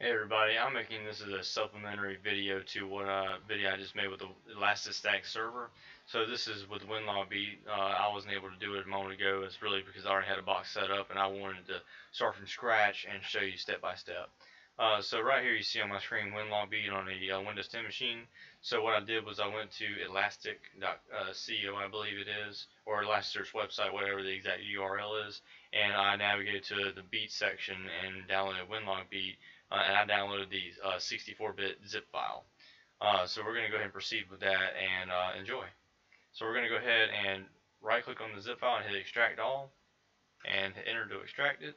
Hey everybody, I'm making this as a supplementary video to what uh, video I just made with the Elastic Stack server. So this is with WinLogBeat. Uh, I wasn't able to do it a moment ago. It's really because I already had a box set up and I wanted to start from scratch and show you step by step. Uh, so right here you see on my screen WinLogBeat on a uh, Windows 10 machine. So what I did was I went to elastic.co I believe it is, or Elasticsearch website, whatever the exact URL is, and I navigated to the beat section and downloaded WinLogBeat uh, and I downloaded the 64-bit uh, zip file. Uh, so we're going to go ahead and proceed with that and uh, enjoy. So we're going to go ahead and right click on the zip file and hit extract all and hit enter to extract it.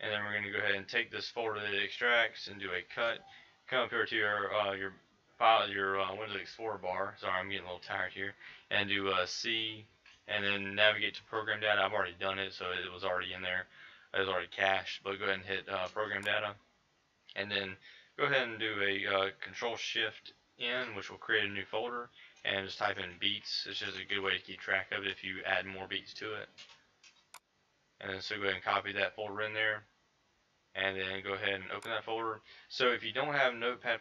And then we're going to go ahead and take this folder that it extracts and do a cut. Come up here to your your file, your uh, Windows Explorer bar. Sorry, I'm getting a little tired here. And do uh, C, and then navigate to program data. I've already done it, so it was already in there is already cached, but go ahead and hit uh, program data and then go ahead and do a uh, control shift in which will create a new folder and just type in beats. It's just a good way to keep track of it if you add more beats to it. And then so go ahead and copy that folder in there and then go ahead and open that folder. So if you don't have Notepad++,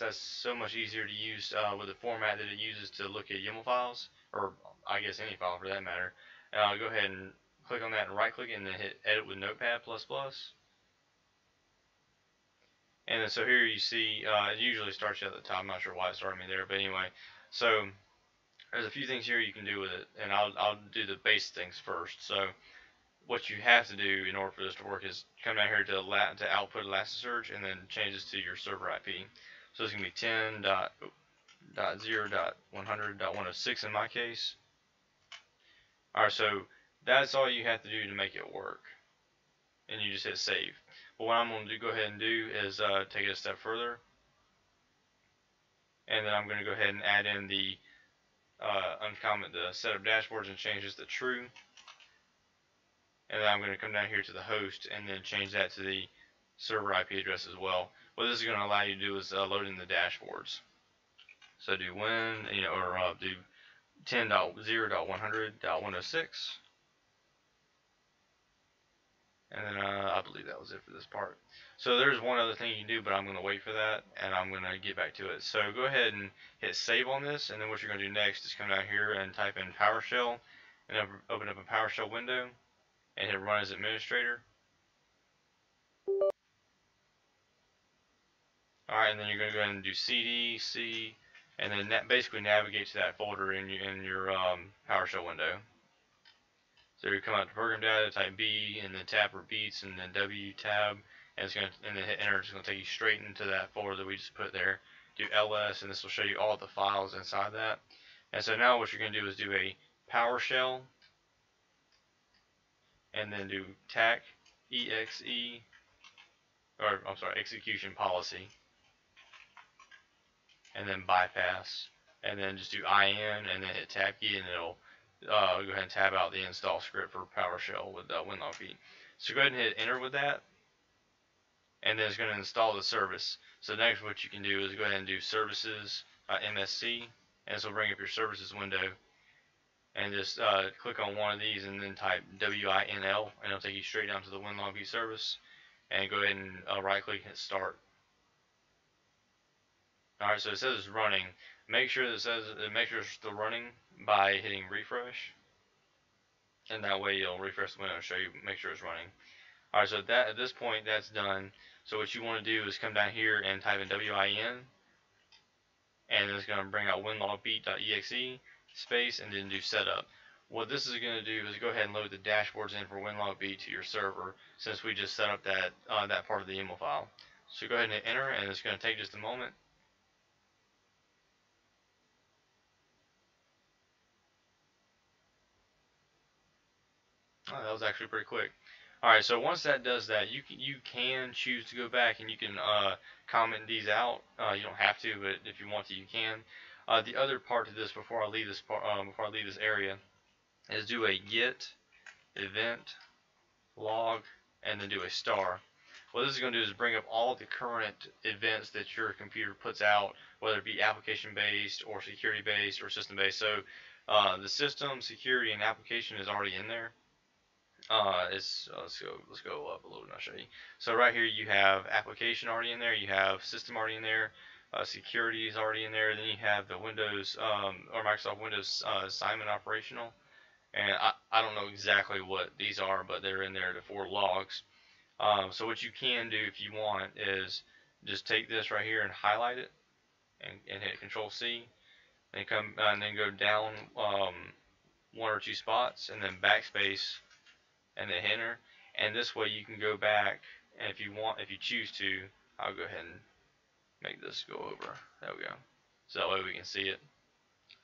that's so much easier to use uh, with the format that it uses to look at YAML files, or I guess any file for that matter. Uh, go ahead and click on that and right click and then hit edit with notepad. Plus plus and then so here you see uh, it usually starts you at the top. I'm not sure why it started me there but anyway so there's a few things here you can do with it and I'll, I'll do the base things first. So what you have to do in order for this to work is come down here to, to output Elasticsearch and then change this to your server IP so it's to be 10.0.100.106 in my case. Alright so that's all you have to do to make it work. And you just hit save. But what I'm going to go ahead and do is uh, take it a step further. And then I'm going to go ahead and add in the uh, uncomment the setup dashboards and change this to true. And then I'm going to come down here to the host and then change that to the server IP address as well. What this is going to allow you to do is uh, load in the dashboards. So do when, you know, or uh, do 10.0.100.106 and then uh, I believe that was it for this part. So there's one other thing you can do, but I'm going to wait for that, and I'm going to get back to it. So go ahead and hit save on this, and then what you're going to do next is come down here and type in PowerShell, and open up a PowerShell window, and hit run as administrator. Alright, and then you're going to go ahead and do CD, C, and then that basically navigate to that folder in your, in your um, PowerShell window. So you come out to program data, type B, and then tap for beats, and then W tab, and it's gonna and then hit enter. It's gonna take you straight into that folder that we just put there. Do ls, and this will show you all the files inside that. And so now what you're gonna do is do a PowerShell, and then do tac exe, or I'm sorry, execution policy, and then bypass, and then just do in, and then hit tab key, and it'll uh, go ahead and tab out the install script for PowerShell with uh, WinLogBeat. So go ahead and hit enter with that, and then it's going to install the service. So next what you can do is go ahead and do services uh, MSC, and this will bring up your services window, and just uh, click on one of these and then type WINL, and it'll take you straight down to the WinLogBeat service, and go ahead and uh, right click and hit start. Alright, so it says it's running. Make sure it says make sure it's still running by hitting refresh. And that way you'll refresh the window and show you make sure it's running. Alright, so that at this point that's done. So what you want to do is come down here and type in WIN and it's going to bring out winlogbeat.exe space and then do setup. What this is going to do is go ahead and load the dashboards in for WinLogBeat to your server since we just set up that uh, that part of the YAML file. So go ahead and hit enter and it's going to take just a moment Oh, that was actually pretty quick. Alright, so once that does that, you can, you can choose to go back and you can uh, comment these out. Uh, you don't have to, but if you want to, you can. Uh, the other part to this, before I leave this part, um, before I leave this area, is do a get event log and then do a star. What this is going to do is bring up all the current events that your computer puts out, whether it be application based or security based or system based. So uh, the system, security, and application is already in there uh, uh, let's go let's go up a little bit. I'll show you. So right here you have application already in there. You have system already in there. Uh, security is already in there. Then you have the Windows um, or Microsoft Windows uh, operational. And I, I don't know exactly what these are, but they're in there for logs. Um, so what you can do if you want is just take this right here and highlight it and, and hit Control C. And come uh, and then go down um, one or two spots and then backspace and then enter. And this way you can go back and if you want, if you choose to, I'll go ahead and make this go over. There we go. So that way we can see it.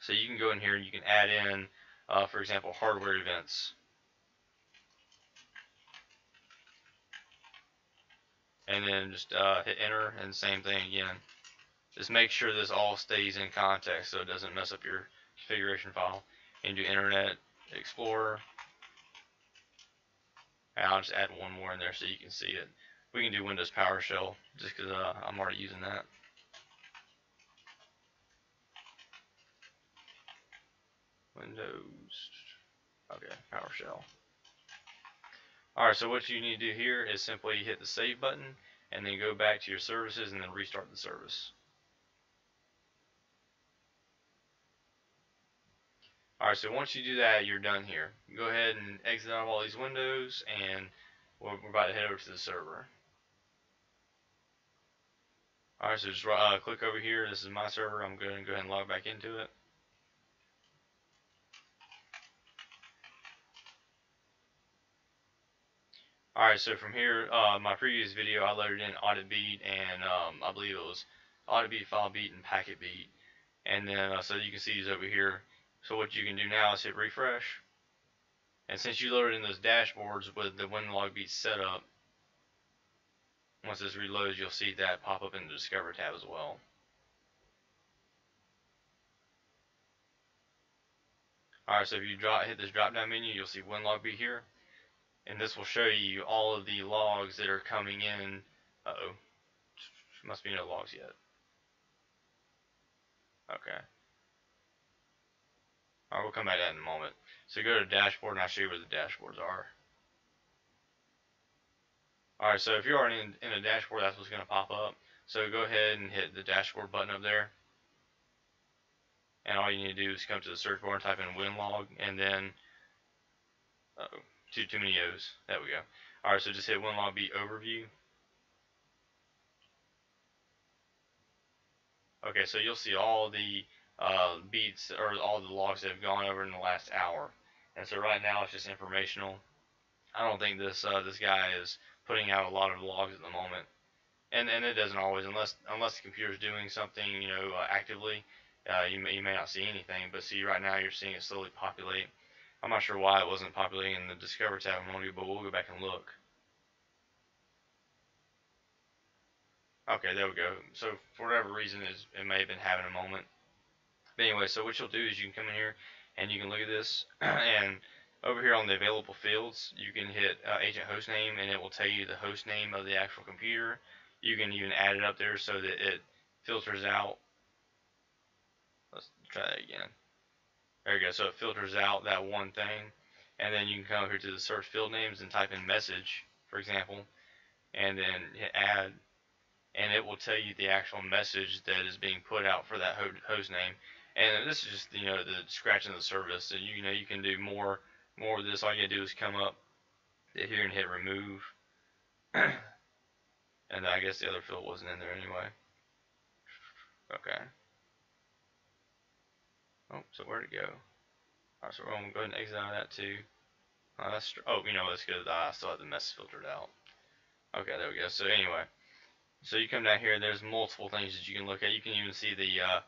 So you can go in here and you can add in, uh, for example, hardware events. And then just uh, hit enter and same thing again. Just make sure this all stays in context so it doesn't mess up your configuration file. And do Internet Explorer. And I'll just add one more in there so you can see it. We can do Windows PowerShell just because uh, I'm already using that. Windows, okay, PowerShell. Alright, so what you need to do here is simply hit the save button and then go back to your services and then restart the service. Alright, so once you do that, you're done here. Go ahead and exit out of all these windows and we're about to head over to the server. Alright, so just uh, click over here. This is my server. I'm going to go ahead and log back into it. Alright, so from here, uh, my previous video, I loaded in audit beat and um, I believe it was audit beat, file beat, and packet beat. And then, uh, so you can see these over here. So what you can do now is hit refresh. And since you loaded in those dashboards with the WinLogBeat setup, once this reloads, you'll see that pop up in the Discover tab as well. Alright, so if you drop, hit this drop down menu, you'll see WinLogBeat here. And this will show you all of the logs that are coming in. Uh oh. Must be no logs yet. Okay. Alright, we'll come back to that in a moment. So go to dashboard and I'll show you where the dashboards are. Alright, so if you're already in, in a dashboard, that's what's going to pop up. So go ahead and hit the dashboard button up there. And all you need to do is come to the search bar and type in WinLog and then uh -oh, too too many O's. There we go. Alright, so just hit WinLogBeat overview. Okay, so you'll see all the uh, beats or all the logs that have gone over in the last hour. And so right now it's just informational. I don't think this uh, this guy is putting out a lot of logs at the moment, and and it doesn't always unless unless the computer is doing something you know uh, actively. Uh, you may you may not see anything, but see right now you're seeing it slowly populate. I'm not sure why it wasn't populating in the Discover tab a moment but we'll go back and look. Okay, there we go. So for whatever reason, is it may have been having a moment. But anyway, so what you'll do is you can come in here and you can look at this and over here on the available fields, you can hit uh, agent host name and it will tell you the host name of the actual computer. You can even add it up there so that it filters out. Let's try that again. There you go. So it filters out that one thing. And then you can come over here to the search field names and type in message, for example, and then hit add. And it will tell you the actual message that is being put out for that host name. And this is just, you know, the scratching of the surface. So, you know, you can do more more of this, all you gotta do is come up here and hit remove. and I guess the other field wasn't in there anyway. Okay. Oh, so where'd it go? Alright, so we're gonna go ahead and exit out of that too. Oh, that's oh, you know, that's good. I still have the mess filtered out. Okay, there we go. So anyway, so you come down here. There's multiple things that you can look at. You can even see the uh,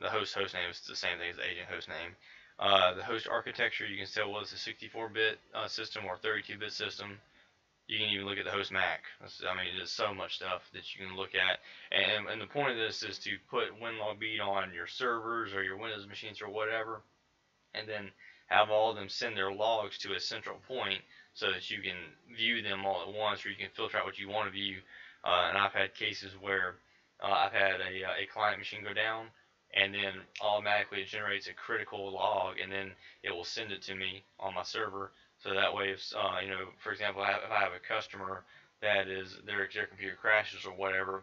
the host host name is the same thing as the agent host name. Uh, the host architecture, you can tell whether it's a 64-bit uh, system or 32-bit system. You can even look at the host MAC. I mean, there's so much stuff that you can look at. And, and the point of this is to put WinLogBeat on your servers or your Windows machines or whatever, and then have all of them send their logs to a central point so that you can view them all at once or you can filter out what you want to view. Uh, and I've had cases where uh, I've had a, uh, a client machine go down and then automatically it generates a critical log and then it will send it to me on my server so that way, if uh, you know, for example, if I have a customer that is their their computer crashes or whatever,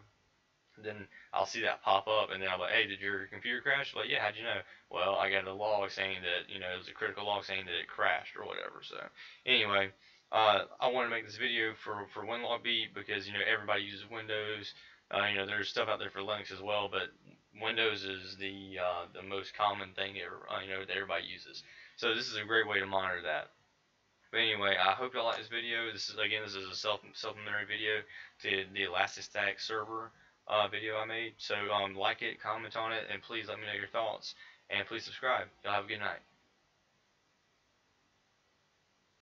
then I'll see that pop up, and then I'm like, hey, did your computer crash? Like, yeah, how'd you know? Well, I got a log saying that, you know, it was a critical log saying that it crashed or whatever. So, anyway, uh, I want to make this video for, for WinLogBeat because, you know, everybody uses Windows. Uh, you know, there's stuff out there for Linux as well, but Windows is the uh, the most common thing, uh, you know, that everybody uses. So this is a great way to monitor that. But anyway, I hope y'all like this video. This is again, this is a self supplementary video to the Elastic Stack server uh, video I made. So um, like it, comment on it, and please let me know your thoughts. And please subscribe. Y'all have a good night.